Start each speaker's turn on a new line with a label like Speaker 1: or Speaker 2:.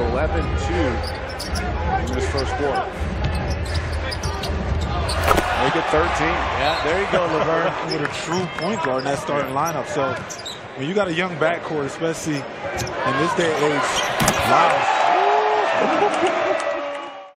Speaker 1: 11-2 in this first quarter. Make it 13.
Speaker 2: Yeah, there you go, Laverne.
Speaker 3: with a true point guard in that starting lineup. So when you got a young backcourt, especially in this day and age, wow.